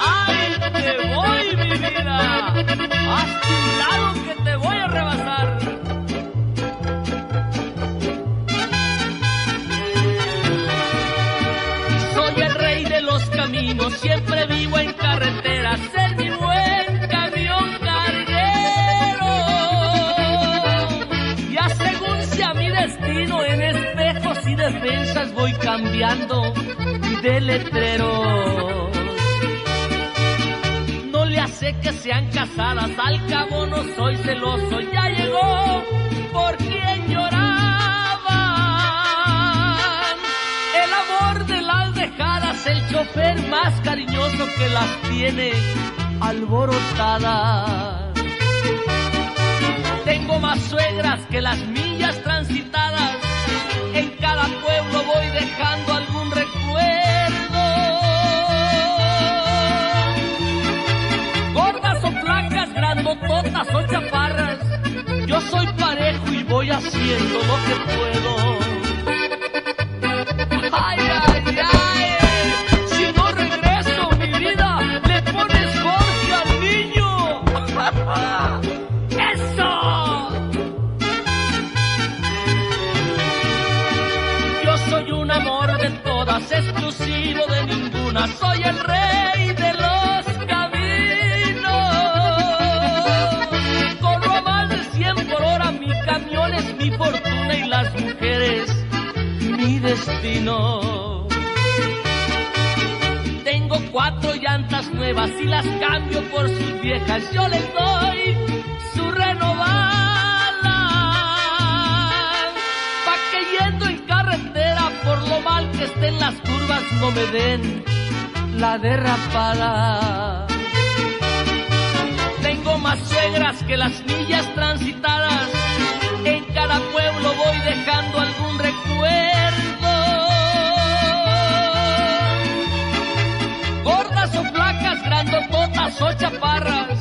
¡Ay, te voy, mi vida! ¡Hazte un lado que te voy a rebasar! Soy el rey de los caminos, siempre vivo en carreteras, ser mi buen camión carguero. Ya según sea mi destino, en espejos y defensas voy cambiando de letreros. No le hace que sean casadas, al cabo no soy celoso, ya llegó por quien lloraba. El amor de las dejadas, el chofer más cariñoso que las tiene alborotadas. Tengo más suegras que las millas transitadas. Grandototas o chaparras. Yo soy parejo y voy haciendo lo que puedo. Ay, ay, ay. Si no regreso, mi vida, le pones Jorge al niño. ¡Eso! Yo soy un amor de todas, exclusivo de ninguna. Soy el rey de destino. Tengo cuatro llantas nuevas y las cambio por sus viejas. Yo les doy su renovada. Pa' que yendo en carretera por lo mal que estén las curvas no me den la derrapada. Tengo más suegras que las millas transitadas. En cada pueblo voy soy parejo